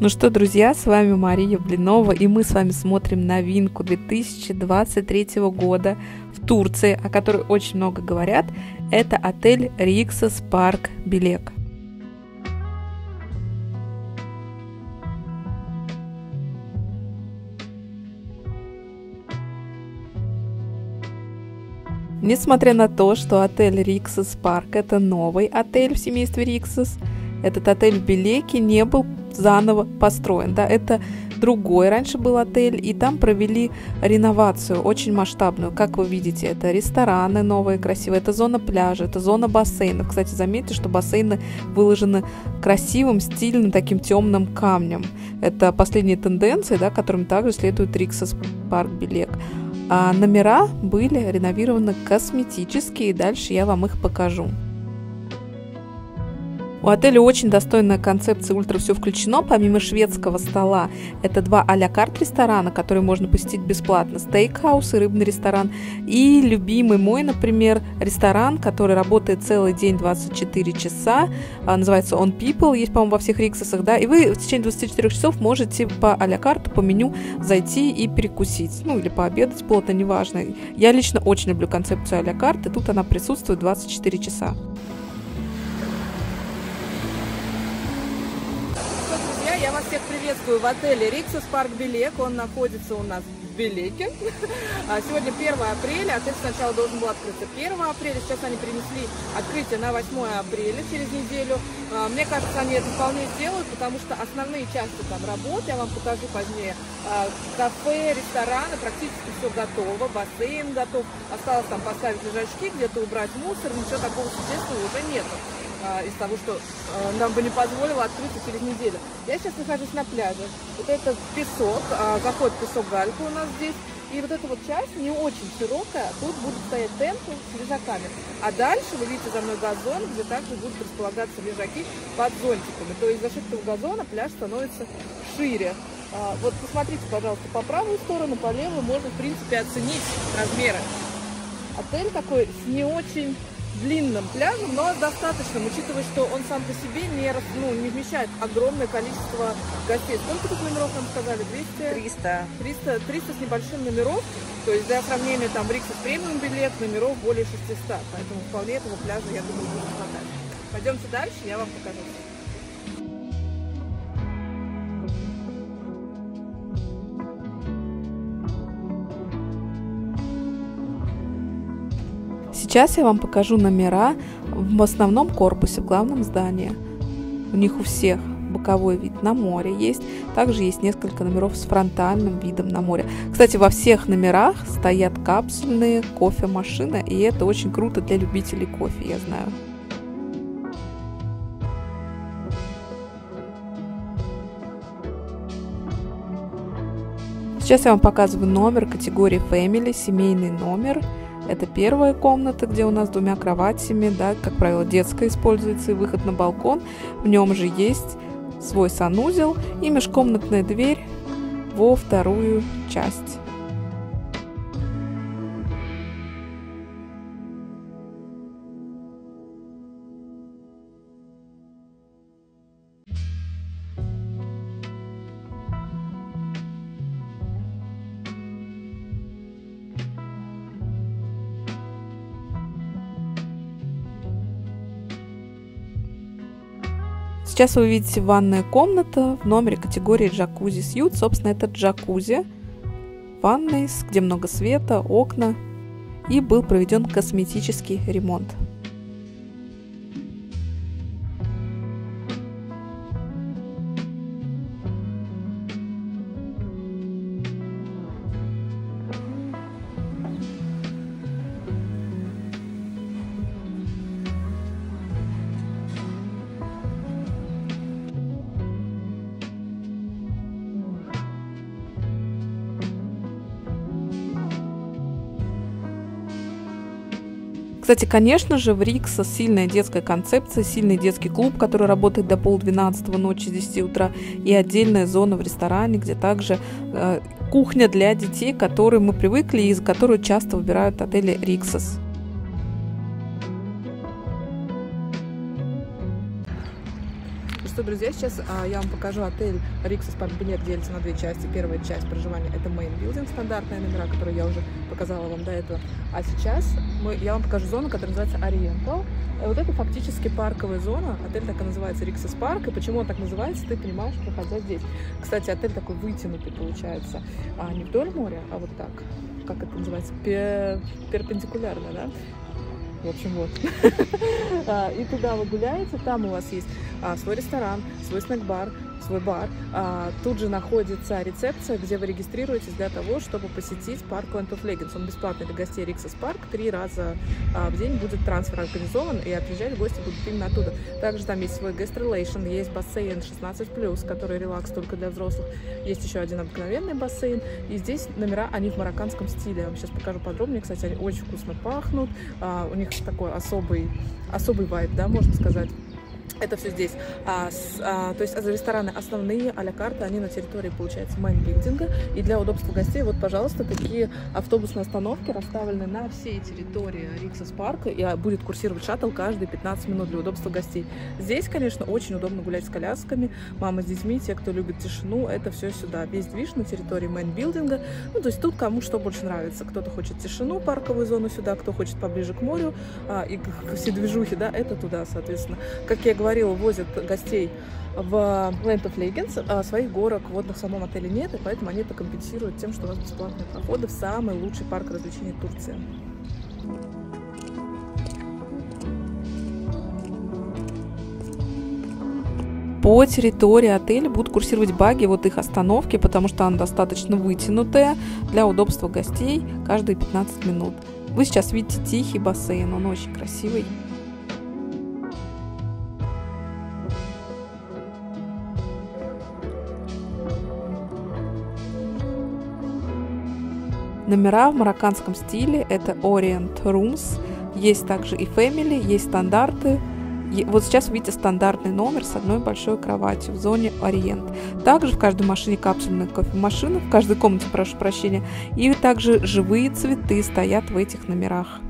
Ну что, друзья, с вами Мария Блинова, и мы с вами смотрим новинку 2023 года в Турции, о которой очень много говорят. Это отель Rixos Park Belek. Несмотря на то, что отель Rixos Park это новый отель в семействе Rixos, этот отель в Белеке не был заново построен. Да, это другой раньше был отель, и там провели реновацию очень масштабную. Как вы видите, это рестораны новые, красивые, это зона пляжа, это зона бассейнов. Кстати, заметьте, что бассейны выложены красивым, стильным, таким темным камнем. Это последние тенденции, да, которым также следует Риксос Парк Белек. А номера были реновированы косметически, и дальше я вам их покажу. У отеля очень достойная концепция «Ультра все включено». Помимо шведского стола, это два à la carte ресторана, которые можно посетить бесплатно. Стейкхаус и рыбный ресторан. И любимый мой, например, ресторан, который работает целый день 24 часа. А, называется Own People. Есть, по-моему, во всех Риксосах. Да? И вы в течение 24 часов можете по à la карту, по меню зайти и перекусить. Ну, или пообедать плотно, неважно. Я лично очень люблю концепцию à la карты. Тут она присутствует 24 часа. Я вас всех приветствую в отеле Риксос Парк Белек. Он находится у нас в Белеке. А сегодня 1 апреля. Отель сначала должен был открыться 1 апреля. Сейчас они перенесли открытие на 8 апреля через неделю. А, мне кажется, они это вполне сделают, потому что основные части там работы, я вам покажу позднее, а, кафе, рестораны, практически все готово, бассейн готов. Осталось там поставить лежачки, где-то убрать мусор, ничего такого существенного уже нету. А, из того, что а, нам бы не позволило открыться через неделю. Я сейчас нахожусь на пляже. Вот это песок, а, заход песок галька у нас здесь. И вот эта вот часть не очень широкая, тут будут стоять тенты с лежаками. А дальше вы видите за мной газон, где также будут располагаться лежаки под зонтиками. То есть за счет этого газона пляж становится шире. Вот посмотрите, пожалуйста, по правую сторону, по левую можно, в принципе, оценить размеры. Отель такой с не очень длинным пляжем, но достаточным, учитывая, что он сам по себе не, ну, не вмещает огромное количество гостей. Сколько тут номеров нам сказали? 200? 300. 300, 300 с небольшим номеров. То есть для сравнения там Риксус премиум билет номеров более 600. Поэтому вполне этого пляжа, я думаю, будет хватать. Пойдемте дальше, я вам покажу. Сейчас я вам покажу номера в основном корпусе, в главном здании. У них у всех боковой вид на море есть. Также есть несколько номеров с фронтальным видом на море. Кстати, во всех номерах стоят капсульные кофемашины, и это очень круто для любителей кофе, я знаю. Сейчас я вам показываю номер категории Family, семейный номер – это первая комната, где у нас двумя кроватями, да, как правило, детская используется и выход на балкон. В нем же есть свой санузел и межкомнатная дверь во вторую часть. Сейчас вы видите ванная комната в номере категории джакузи сьют. Собственно, это джакузи, ванной, где много света, окна. И был проведен косметический ремонт. Кстати, конечно же, в Рикса сильная детская концепция, сильный детский клуб, который работает до полдвенадцатого ночи, с 10 утра, и отдельная зона в ресторане, где также э, кухня для детей, к которой мы привыкли и из которой часто выбирают отели Риксос. Что, друзья, сейчас а, я вам покажу отель Риксос Парк Билет, делится на две части. Первая часть проживания это main building, стандартные номера, которые я уже показала вам до этого. А сейчас мы, я вам покажу зону, которая называется Oriental. И вот это фактически парковая зона. Отель так и называется Риксос Парк. И почему он так называется, ты понимаешь, проходя здесь. Кстати, отель такой вытянутый получается. А не вдоль моря, а вот так. Как это называется? Пер... Перпендикулярно, да? В общем, вот. А, и туда вы гуляете, там у вас есть а, свой ресторан, свой снэк-бар, свой бар. А, тут же находится рецепция, где вы регистрируетесь для того, чтобы посетить парк Land of Legends. Он бесплатный для гостей Риксос Парк. Три раза а, в день будет трансфер организован, и отъезжать гости будут именно оттуда. Также там есть свой guest relation, есть бассейн 16+, который релакс только для взрослых. Есть еще один обыкновенный бассейн. И здесь номера, они в марокканском стиле. Я вам сейчас покажу подробнее. Кстати, они очень вкусно пахнут. А, у них такой особый, особый вайб, да, можно сказать. Это все здесь. А, с, а, то есть а, рестораны основные à la carte, они на территории, получается, main building а. И для удобства гостей, вот, пожалуйста, такие автобусные остановки расставлены на всей территории Риксос парка. И а, будет курсировать шаттл каждые 15 минут для удобства гостей. Здесь, конечно, очень удобно гулять с колясками. Мама с детьми, те, кто любит тишину, это все сюда. Весь движ на территории main building а. Ну, то есть тут кому что больше нравится. Кто-то хочет тишину, парковую зону сюда, кто хочет поближе к морю а, и все движухи, да, это туда, соответственно. Как я говорила, возят гостей в Land of Legends, а своих горок водных в самом отеле нет, и поэтому они это компенсируют тем, что у нас бесплатные проходы в самый лучший парк развлечений Турции. По территории отеля будут курсировать баги, вот их остановки, потому что она достаточно вытянутая для удобства гостей каждые 15 минут. Вы сейчас видите тихий бассейн, он очень красивый. Номера в марокканском стиле это Orient Rooms, есть также и Family, есть стандарты. Вот сейчас видите стандартный номер с одной большой кроватью в зоне Ориент. Также в каждой машине капсульная кофемашина, в каждой комнате, прошу прощения, и также живые цветы стоят в этих номерах.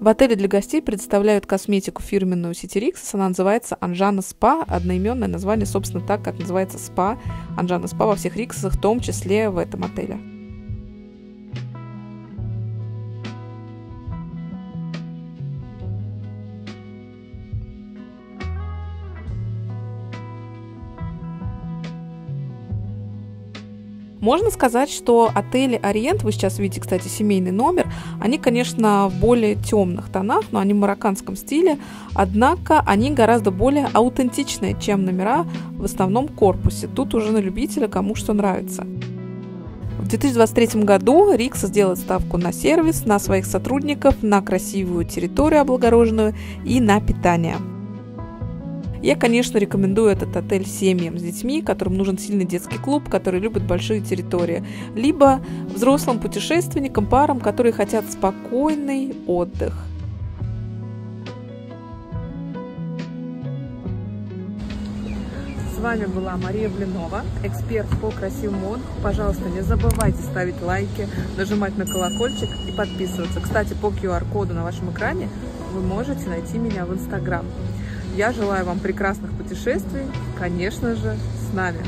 В отеле для гостей представляют косметику фирменную City Она называется Анжана Спа. Одноименное название, собственно, так, как называется спа. Анжана Спа во всех Риксах, в том числе в этом отеле. Можно сказать, что отели Ориент, вы сейчас видите, кстати, семейный номер, они, конечно, в более темных тонах, но они в марокканском стиле, однако они гораздо более аутентичные, чем номера в основном корпусе. Тут уже на любителя, кому что нравится. В 2023 году Рикс сделает ставку на сервис, на своих сотрудников, на красивую территорию облагороженную и на питание. Я, конечно, рекомендую этот отель семьям с детьми, которым нужен сильный детский клуб, который любит большие территории, либо взрослым путешественникам, парам, которые хотят спокойный отдых. С вами была Мария Блинова, эксперт по красивому отдыху. Пожалуйста, не забывайте ставить лайки, нажимать на колокольчик и подписываться. Кстати, по QR-коду на вашем экране вы можете найти меня в Инстаграм. Я желаю вам прекрасных путешествий, конечно же, с нами.